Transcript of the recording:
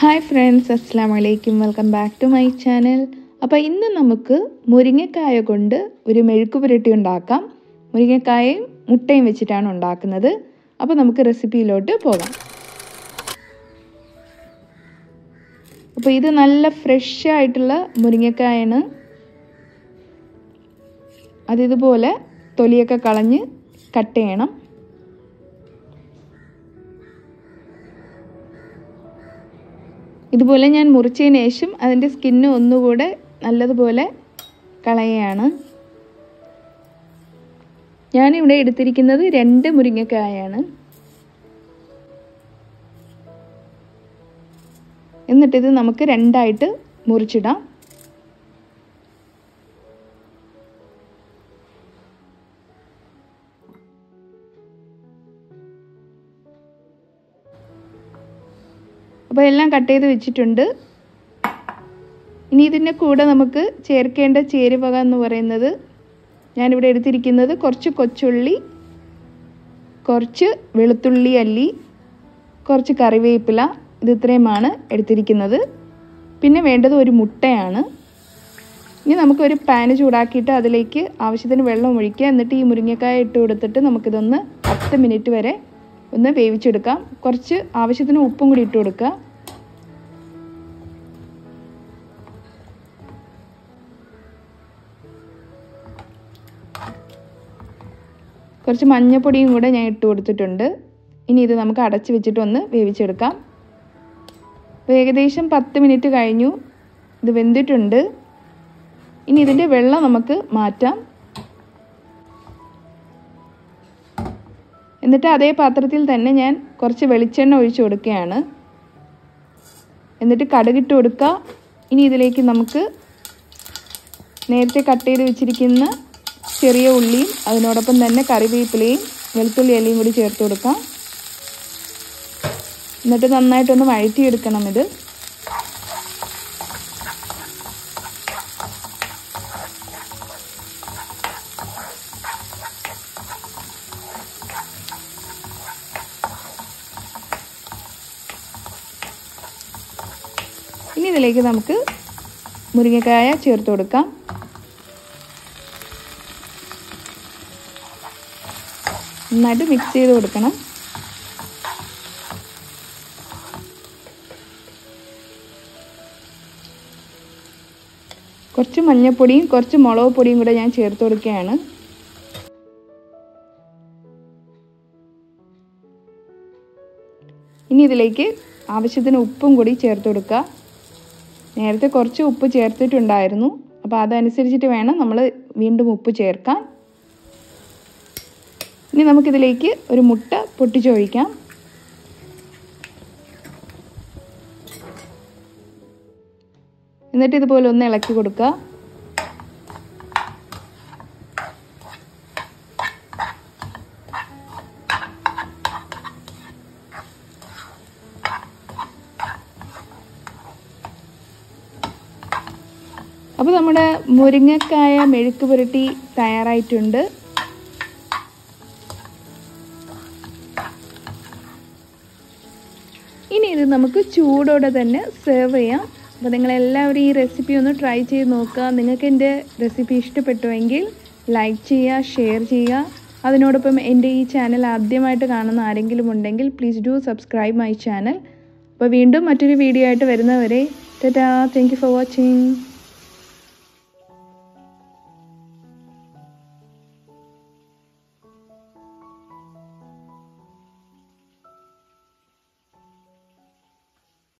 Hi friends അസ്സാം വലൈക്കും welcome back to my channel അപ്പോൾ ഇന്ന് നമുക്ക് മുരിങ്ങക്കായ കൊണ്ട് ഒരു മെഴുക്ക് പുരട്ടി ഉണ്ടാക്കാം. മുരിങ്ങക്കായയും മുട്ടയും വെച്ചിട്ടാണ് ഉണ്ടാക്കുന്നത്. അപ്പോൾ നമുക്ക് റെസിപ്പിയിലോട്ട് പോകാം. അപ്പോൾ ഇത് നല്ല ഫ്രഷ് ആയിട്ടുള്ള മുരിങ്ങക്കായാണ്. അതിതുപോലെ തൊലിയൊക്കെ കളഞ്ഞ് കട്ട് ചെയ്യണം. ഇതുപോലെ ഞാൻ മുറിച്ചതിന് ശേഷം അതിന്റെ സ്കിന്ന് ഒന്നുകൂടെ നല്ലതുപോലെ കളയുകയാണ്. ഞാനിവിടെ എടുത്തിരിക്കുന്നത് രണ്ട് മുരിങ്ങക്കായാണ്. എന്നിട്ടിത് നമുക്ക് രണ്ടായിട്ട് മുറിച്ചിടാം. അപ്പോൾ എല്ലാം കട്ട് ചെയ്ത് വെച്ചിട്ടുണ്ട്. ഇനി ഇതിന്റെ കൂടെ നമുക്ക് ചേർക്കേണ്ട ചേരുവക എന്ന് പറയുന്നത് ഞാനിവിടെ എടുത്തിരിക്കുന്നത് കുറച്ച് കൊച്ചുള്ളി കുറച്ച് വെളുത്തുള്ളി അല്ലി കുറച്ച് കറിവേപ്പില ഇത് ഇത്രയുമാണ് എടുത്തിരിക്കുന്നത്. പിന്നെ വേണ്ടത് ഒരു മുട്ടയാണ്. ഇനി നമുക്കൊരു പാന് ചൂടാക്കിയിട്ട് അതിലേക്ക് ആവശ്യത്തിന് വെള്ളം ഒഴിക്കുക. എന്നിട്ട് ഈ മുരിങ്ങക്കായ ഇട്ട് കൊടുത്തിട്ട് നമുക്കിതൊന്ന് പത്ത് മിനിറ്റ് വരെ ഒന്ന് വേവിച്ചെടുക്കാം. കുറച്ച് ആവശ്യത്തിന് ഉപ്പും കൂടി ഇട്ട് കൊടുക്കുക. കുറച്ച് മഞ്ഞപ്പൊടിയും കൂടെ ഞാൻ ഇട്ട് കൊടുത്തിട്ടുണ്ട്. ഇനി ഇത് നമുക്ക് അടച്ച് വെച്ചിട്ട് ഒന്ന് വേവിച്ചെടുക്കാം. ഏകദേശം പത്ത് മിനിറ്റ് കഴിഞ്ഞു. ഇത് വെന്തിട്ടുണ്ട്. ഇനി ഇതിന്റെ വെള്ളം നമുക്ക് മാറ്റാം. എന്നിട്ട് അതേ പാത്രത്തിൽ തന്നെ ഞാൻ കുറച്ച് വെളിച്ചെണ്ണ ഒഴിച്ചു കൊടുക്കുകയാണ്. എന്നിട്ട് കടുകിട്ട് കൊടുക്കുക ഇനി ഇതിലേക്ക് നമുക്ക് നേരത്തെ കട്ട് ചെയ്ത് വെച്ചിരിക്കുന്ന ചെറിയ ഉള്ളിയും അതിനോടൊപ്പം തന്നെ കറിവേപ്പിലയും വെളുത്തുള്ളി ഇലയും കൂടി ചേർത്ത് കൊടുക്കാം. എന്നിട്ട് നന്നായിട്ടൊന്ന് വഴറ്റിയെടുക്കണം ഇത്. ഇതിലേക്ക് നമുക്ക് മുരിങ്ങക്കായ ചേർത്ത് കൊടുക്കാം. നന്നായിട്ട് മിക്സ് ചെയ്ത് കൊടുക്കണം. കുറച്ച് മഞ്ഞൾപ്പൊടിയും കുറച്ച് മുളക് പൊടിയും കൂടെ ഞാൻ ചേർത്ത് കൊടുക്കുകയാണ്. ഇനി ഇതിലേക്ക് ആവശ്യത്തിന് ഉപ്പും കൂടി ചേർത്ത് കൊടുക്കുക. നേരത്തെ കുറച്ച് ഉപ്പ് ചേർത്തിട്ടുണ്ടായിരുന്നു. അപ്പോൾ അതനുസരിച്ചിട്ട് വേണം നമ്മൾ വീണ്ടും ഉപ്പ് ചേർക്കാൻ. ഇനി നമുക്കിതിലേക്ക് ഒരു മുട്ട പൊട്ടിച്ചൊഴിക്കാം. എന്നിട്ട് ഇതുപോലെ ഒന്ന് ഇളക്കി കൊടുക്കുക. അപ്പോൾ നമ്മുടെ മുരിങ്ങക്കായ മെഴുക്ക് പുരട്ടി തയ്യാറായിട്ടുണ്ട്. ഇനി ഇത് നമുക്ക് ചൂടോടെ തന്നെ സെർവ് ചെയ്യാം. അപ്പോൾ നിങ്ങളെല്ലാവരും ഈ റെസിപ്പി ഒന്ന് ട്രൈ ചെയ്ത് നോക്കുക. നിങ്ങൾക്ക് എന്റെ റെസിപ്പി ഇഷ്ടപ്പെട്ടുവെങ്കിൽ ലൈക്ക് ചെയ്യുക ഷെയർ ചെയ്യുക. അതിനോടൊപ്പം എന്റെ ഈ ചാനൽ ആദ്യമായിട്ട് കാണുന്ന ആരെങ്കിലും ഉണ്ടെങ്കിൽ please do subscribe my channel അപ്പോൾ വീണ്ടും മറ്റൊരു വീഡിയോ ആയിട്ട് വരുന്നവരെ tata thank you for watching